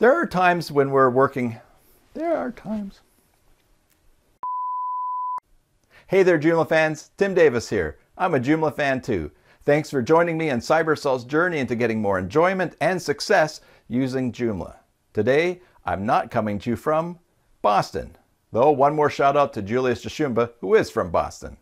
There are times when we're working, there are times. Hey there, Joomla fans. Tim Davis here. I'm a Joomla fan too. Thanks for joining me on CyberSalt's journey into getting more enjoyment and success using Joomla. Today, I'm not coming to you from Boston, though one more shout out to Julius Jashumba, who is from Boston.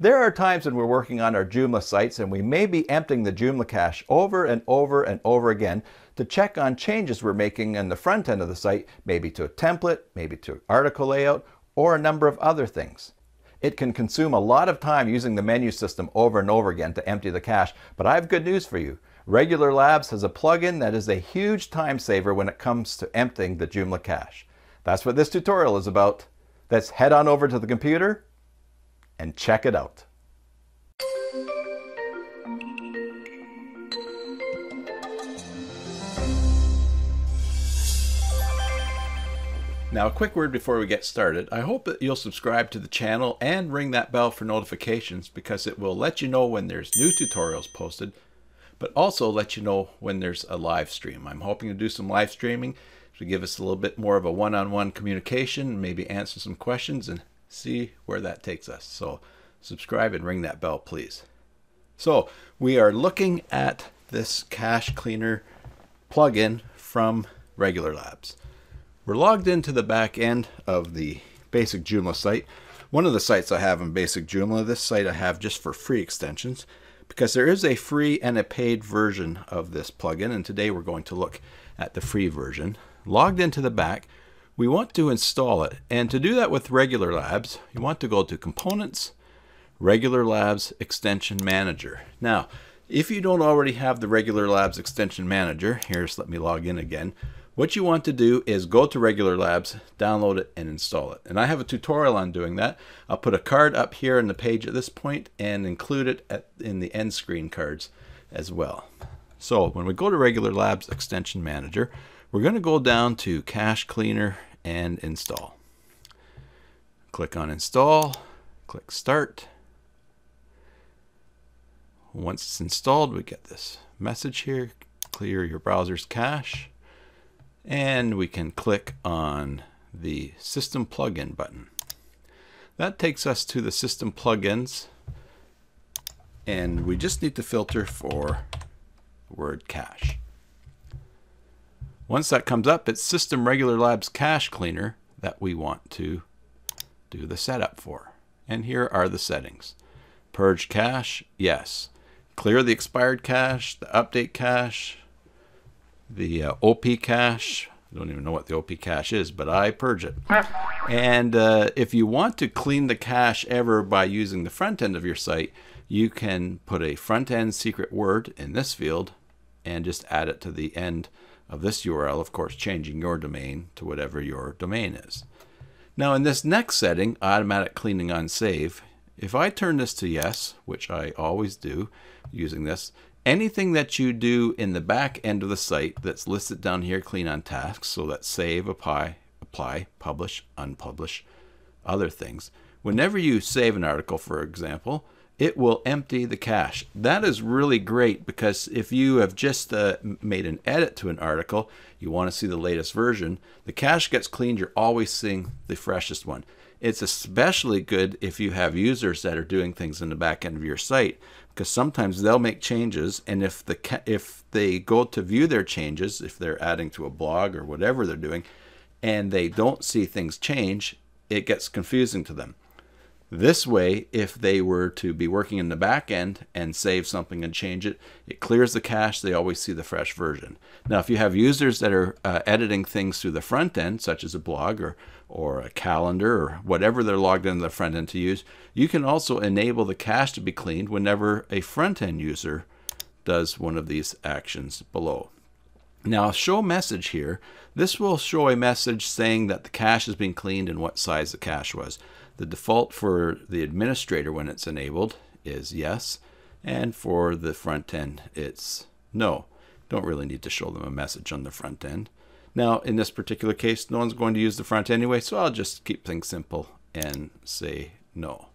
There are times when we're working on our Joomla sites and we may be emptying the Joomla cache over and over and over again to check on changes we're making in the front end of the site, maybe to a template, maybe to article layout, or a number of other things. It can consume a lot of time using the menu system over and over again to empty the cache, but I have good news for you. Regular Labs has a plugin that is a huge time saver when it comes to emptying the Joomla cache. That's what this tutorial is about. Let's head on over to the computer and check it out. Now, a quick word before we get started. I hope that you'll subscribe to the channel and ring that bell for notifications because it will let you know when there's new tutorials posted, but also let you know when there's a live stream. I'm hoping to do some live streaming to give us a little bit more of a one-on-one -on -one communication, maybe answer some questions and see where that takes us. So subscribe and ring that bell, please. So we are looking at this cache cleaner plugin from Regular Labs. We're logged into the back end of the basic Joomla site. One of the sites I have in basic Joomla, this site I have just for free extensions because there is a free and a paid version of this plugin and today we're going to look at the free version. Logged into the back, we want to install it and to do that with Regular Labs, you want to go to Components, Regular Labs Extension Manager. Now, if you don't already have the Regular Labs Extension Manager, here's let me log in again, what you want to do is go to Regular Labs, download it, and install it. And I have a tutorial on doing that. I'll put a card up here in the page at this point and include it at, in the end screen cards as well. So when we go to Regular Labs Extension Manager, we're going to go down to Cache Cleaner and Install. Click on Install, click Start. Once it's installed, we get this message here, clear your browser's cache and we can click on the System Plugin button. That takes us to the System Plugins, and we just need to filter for word cache. Once that comes up, it's System Regular Labs Cache Cleaner that we want to do the setup for. And here are the settings. Purge cache, yes. Clear the expired cache, the update cache, the uh, OP cache. I don't even know what the OP cache is, but I purge it. And uh, if you want to clean the cache ever by using the front end of your site, you can put a front end secret word in this field and just add it to the end of this URL, of course, changing your domain to whatever your domain is. Now, in this next setting, automatic cleaning on save, if I turn this to yes, which I always do using this, anything that you do in the back end of the site that's listed down here, clean on tasks, so that save, apply, apply, publish, unpublish, other things. Whenever you save an article, for example, it will empty the cache. That is really great because if you have just uh, made an edit to an article, you want to see the latest version, the cache gets cleaned, you're always seeing the freshest one. It's especially good if you have users that are doing things in the back end of your site because sometimes they'll make changes and if the if they go to view their changes if they're adding to a blog or whatever they're doing and they don't see things change it gets confusing to them this way if they were to be working in the back end and save something and change it it clears the cache they always see the fresh version now if you have users that are uh, editing things through the front end such as a blog or or a calendar or whatever they're logged into the front end to use, you can also enable the cache to be cleaned whenever a front end user does one of these actions below. Now, show message here. This will show a message saying that the cache has been cleaned and what size the cache was. The default for the administrator when it's enabled is yes, and for the front end, it's no. Don't really need to show them a message on the front end. Now, in this particular case, no one's going to use the front anyway, so I'll just keep things simple and say no.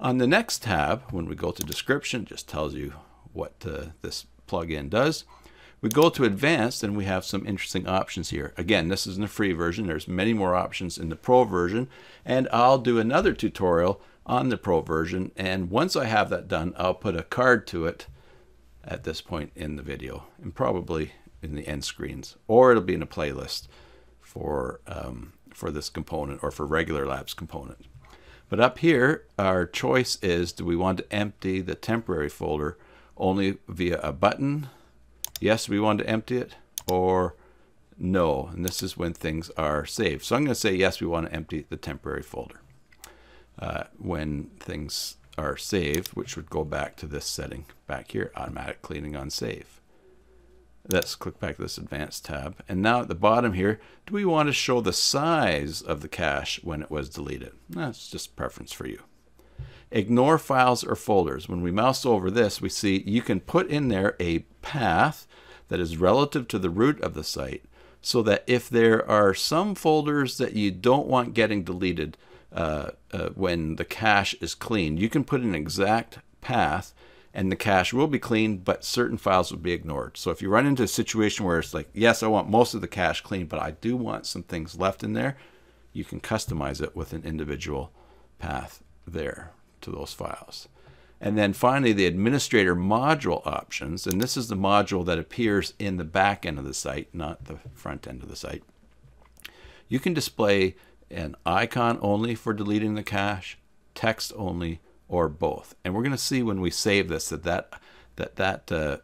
On the next tab, when we go to description, just tells you what uh, this plugin does. We go to advanced and we have some interesting options here. Again, this is in the free version. There's many more options in the pro version. And I'll do another tutorial on the pro version. And once I have that done, I'll put a card to it at this point in the video and probably in the end screens, or it'll be in a playlist for, um, for this component or for regular labs component. But up here, our choice is, do we want to empty the temporary folder only via a button? Yes, we want to empty it, or no. And this is when things are saved. So I'm going to say yes, we want to empty the temporary folder uh, when things are saved, which would go back to this setting back here, automatic cleaning on save. Let's click back to this advanced tab. And now at the bottom here, do we want to show the size of the cache when it was deleted? That's just preference for you. Ignore files or folders. When we mouse over this, we see you can put in there a path that is relative to the root of the site so that if there are some folders that you don't want getting deleted uh, uh, when the cache is cleaned, you can put an exact path and the cache will be cleaned, but certain files will be ignored. So if you run into a situation where it's like, yes, I want most of the cache cleaned, but I do want some things left in there, you can customize it with an individual path there to those files. And then finally, the administrator module options, and this is the module that appears in the back end of the site, not the front end of the site. You can display an icon only for deleting the cache, text only, or both. And we're going to see when we save this that that, that, that uh,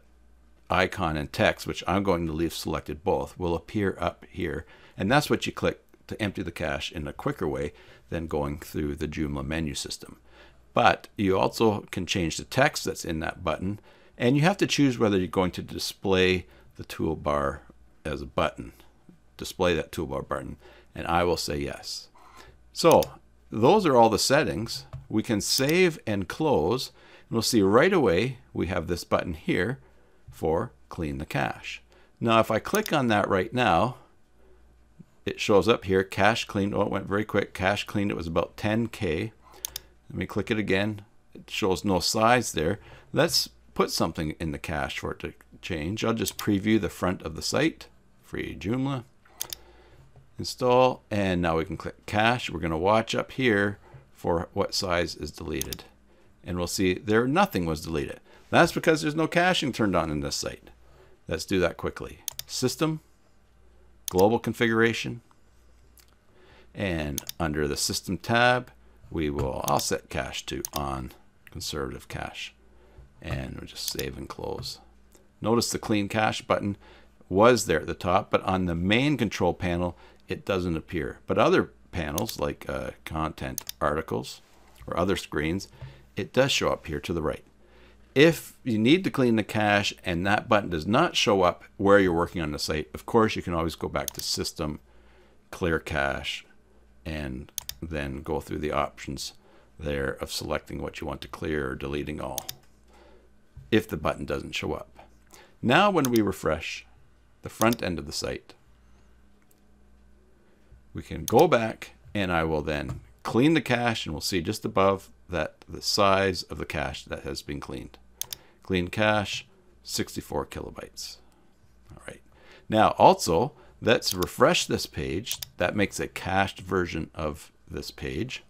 icon and text, which I'm going to leave selected both, will appear up here. And that's what you click to empty the cache in a quicker way than going through the Joomla menu system. But you also can change the text that's in that button, and you have to choose whether you're going to display the toolbar as a button, display that toolbar button, and I will say yes. So those are all the settings. We can save and close. And we'll see right away we have this button here for clean the cache. Now if I click on that right now, it shows up here, cache cleaned. Oh, it went very quick. Cache cleaned, it was about 10K. Let me click it again. It shows no size there. Let's put something in the cache for it to change. I'll just preview the front of the site. Free Joomla install, and now we can click cache. We're going to watch up here for what size is deleted. And we'll see there nothing was deleted. That's because there's no caching turned on in this site. Let's do that quickly. System, global configuration, and under the system tab, we will, I'll set cache to on, conservative cache, and we'll just save and close. Notice the clean cache button was there at the top, but on the main control panel, it doesn't appear. But other panels, like uh, content articles or other screens, it does show up here to the right. If you need to clean the cache and that button does not show up where you're working on the site, of course, you can always go back to System, Clear Cache, and then go through the options there of selecting what you want to clear or deleting all if the button doesn't show up. Now when we refresh the front end of the site, we can go back and I will then clean the cache and we'll see just above that the size of the cache that has been cleaned. Clean cache, 64 kilobytes. All right. Now also, let's refresh this page. That makes a cached version of this page.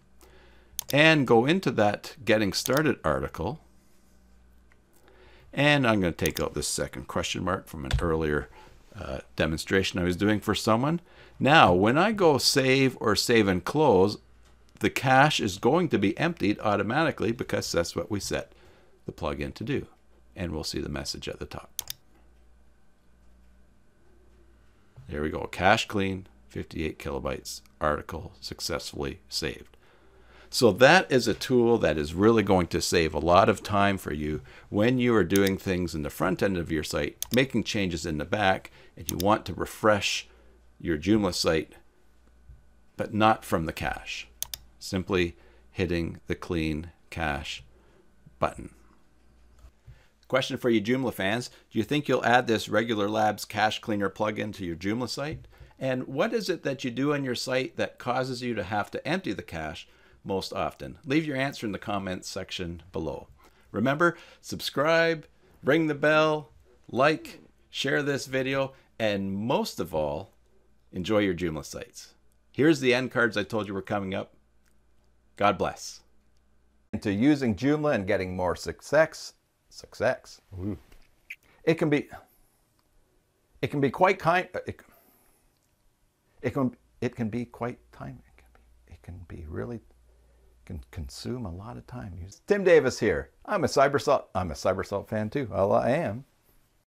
And go into that getting started article. And I'm going to take out this second question mark from an earlier uh, demonstration I was doing for someone. Now, when I go save or save and close, the cache is going to be emptied automatically because that's what we set the plugin to do. And we'll see the message at the top. There we go, cache clean, 58 kilobytes, article successfully saved. So that is a tool that is really going to save a lot of time for you when you are doing things in the front end of your site, making changes in the back, and you want to refresh your Joomla site, but not from the cache. Simply hitting the clean cache button. Question for you Joomla fans. Do you think you'll add this Regular Labs Cache Cleaner plugin to your Joomla site? And what is it that you do on your site that causes you to have to empty the cache most often? Leave your answer in the comments section below. Remember, subscribe, ring the bell, like, share this video, and most of all, enjoy your Joomla sites. Here's the end cards I told you were coming up. God bless. Into using Joomla and getting more success, success. Ooh. It can be, it can be quite kind. It, it can it can be quite time. It can be, it can be really can consume a lot of time. Tim Davis here. I'm a CyberSalt. I'm a CyberSalt fan too. Well, I am.